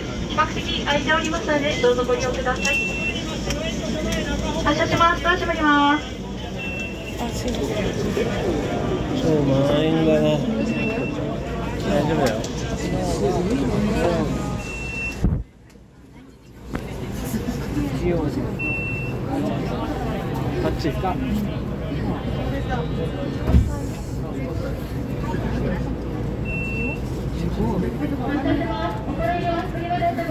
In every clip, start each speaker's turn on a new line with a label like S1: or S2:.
S1: 比較的空いておりますので、どうぞご利用ください。発車します。ドア閉まります。
S2: あすいません。
S3: 超満員だな。大丈夫だよ。あっち行くか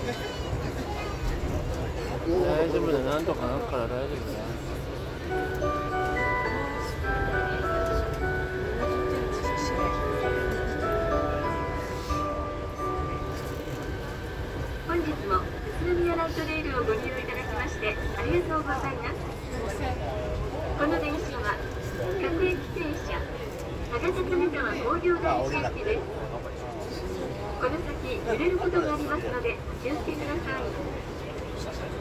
S3: 大丈夫だなんとかなるから大丈夫だ
S1: 本日も宇都宮ライトレールをご利用いただきましてありがとうございます。この電車は各駅停車長田金沢工業大地駅です。この先揺れることがありますので気をつけください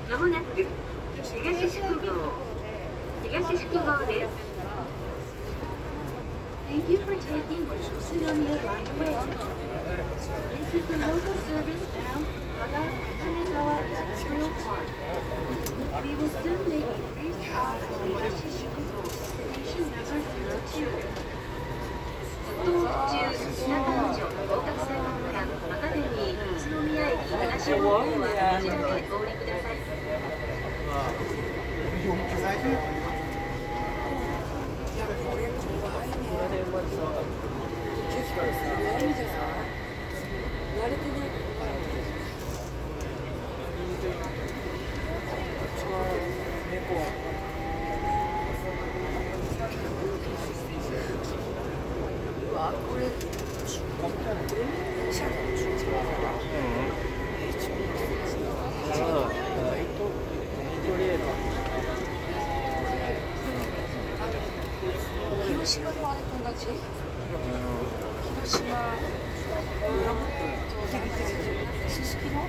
S1: まもなく東宿号東宿号です Thank you for taking Tsunomiya Line Way. This is the local service bound 駅東方向はこちらでお降りください。
S3: ああえっととりあえず
S2: 広島のあれと同じ広島すすきの